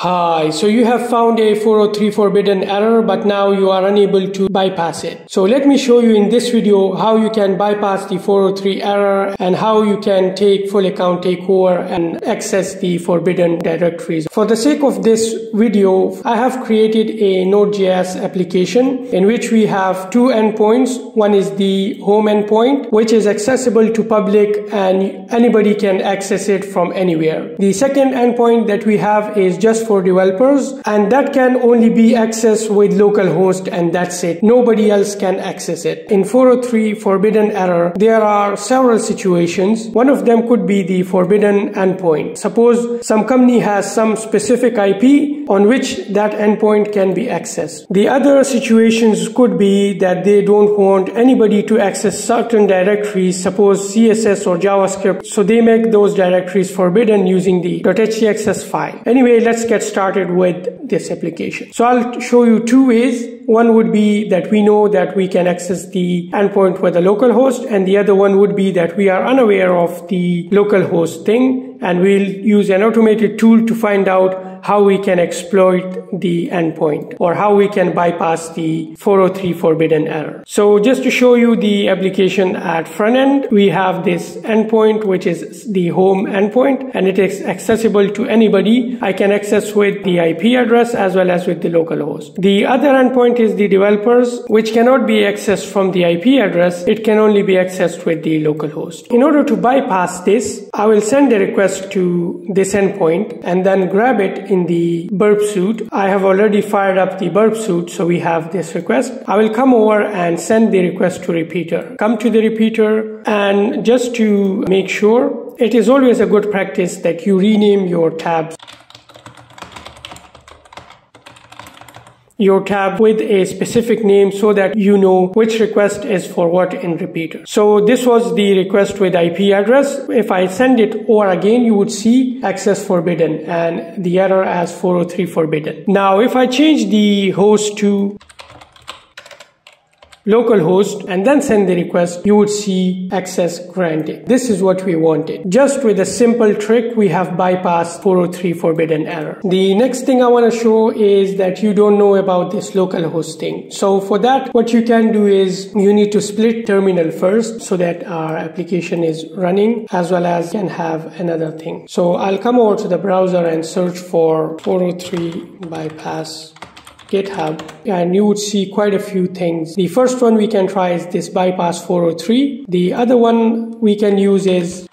Hi, so you have found a 403 forbidden error, but now you are unable to bypass it. So let me show you in this video how you can bypass the 403 error and how you can take full account takeover and access the forbidden directories. For the sake of this video, I have created a Node.js application in which we have two endpoints. One is the home endpoint, which is accessible to public and anybody can access it from anywhere. The second endpoint that we have is just for developers and that can only be accessed with localhost and that's it. Nobody else can access it. In 403 forbidden error, there are several situations. One of them could be the forbidden endpoint. Suppose some company has some specific IP on which that endpoint can be accessed. The other situations could be that they don't want anybody to access certain directories, suppose CSS or JavaScript, so they make those directories forbidden using the .htaccess file. Anyway, let's get get started with this application. So I'll show you two ways. One would be that we know that we can access the endpoint with a local host and the other one would be that we are unaware of the local host thing and we'll use an automated tool to find out how we can exploit the endpoint or how we can bypass the 403 forbidden error. So just to show you the application at front end, we have this endpoint, which is the home endpoint and it is accessible to anybody. I can access with the IP address as well as with the local host. The other endpoint is the developers, which cannot be accessed from the IP address. It can only be accessed with the local host. In order to bypass this, I will send a request to this endpoint and then grab it in the burp suite. I have already fired up the burp suite, so we have this request. I will come over and send the request to repeater. Come to the repeater and just to make sure, it is always a good practice that you rename your tabs. Your tab with a specific name so that you know which request is for what in repeater. So this was the request with IP address. If I send it over again, you would see access forbidden and the error as 403 forbidden. Now, if I change the host to localhost and then send the request, you would see access granted. This is what we wanted. Just with a simple trick, we have bypassed 403 forbidden error. The next thing I want to show is that you don't know about this local hosting. So for that, what you can do is you need to split terminal first so that our application is running as well as can have another thing. So I'll come over to the browser and search for 403 bypass GitHub and you would see quite a few things. The first one we can try is this bypass 403. The other one we can use is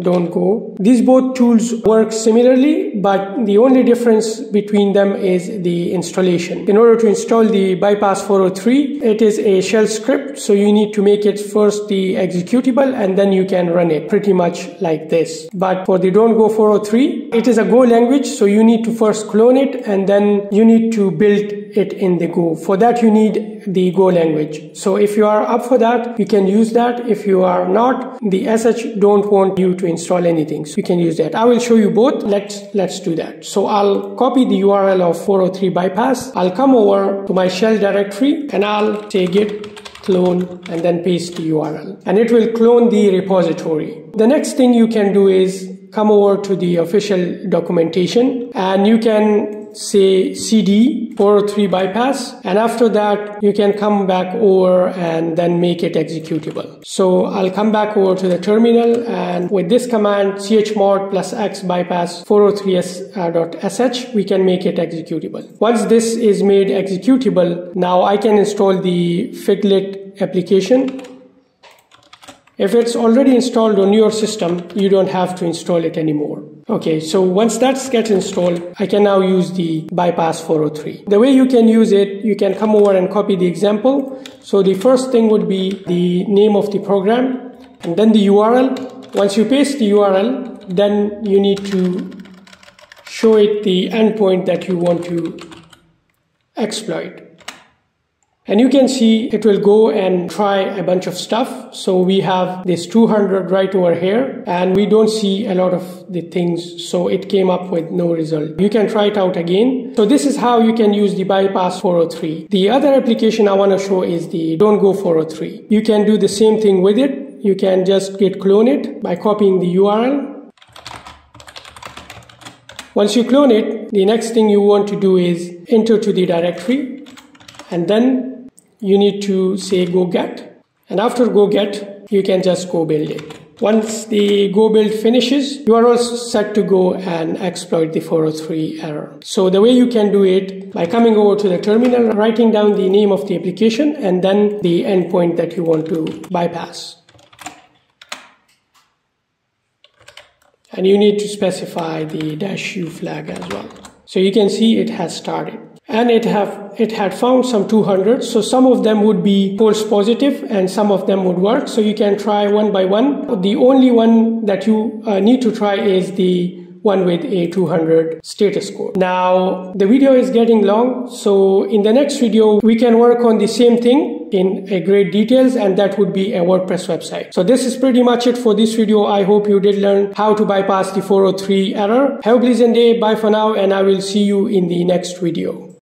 don't go. These both tools work similarly, but the only difference between them is the installation. In order to install the bypass 403, it is a shell script, so you need to make it first the executable and then you can run it pretty much like this. But for the don't go 403, it is a Go language, so you need to first clone it and then you need to build it in the Go. For that, you need the Go language. So if you are up for that, you can use that. If you are not, the SH don't want you to install anything. So you can use that. I will show you both. Let's, let's do that. So I'll copy the URL of 403 bypass. I'll come over to my shell directory and I'll take it clone and then paste the URL and it will clone the repository. The next thing you can do is come over to the official documentation and you can say CD 403 bypass and after that you can come back over and then make it executable. So I'll come back over to the terminal and with this command chmod plus x bypass 403s.sh we can make it executable. Once this is made executable now I can install the Figlit application if it's already installed on your system, you don't have to install it anymore. Okay, so once that gets installed, I can now use the bypass 403. The way you can use it, you can come over and copy the example. So the first thing would be the name of the program and then the URL. Once you paste the URL, then you need to show it the endpoint that you want to exploit and you can see it will go and try a bunch of stuff. So we have this 200 right over here and we don't see a lot of the things. So it came up with no result. You can try it out again. So this is how you can use the bypass 403. The other application I want to show is the don't go 403. You can do the same thing with it. You can just git clone it by copying the URL Once you clone it, the next thing you want to do is enter to the directory and then you need to say go get and after go get you can just go build it. Once the go build finishes, you are all set to go and exploit the 403 error. So the way you can do it by coming over to the terminal, writing down the name of the application and then the endpoint that you want to bypass. And you need to specify the dash u flag as well. So you can see it has started and it have it had found some 200 so some of them would be false positive and some of them would work so you can try one by one the only one that you uh, need to try is the one with a 200 status code. Now the video is getting long so in the next video we can work on the same thing in a great details and that would be a WordPress website. So this is pretty much it for this video. I hope you did learn how to bypass the 403 error. Have a pleasant day. Bye for now and I will see you in the next video.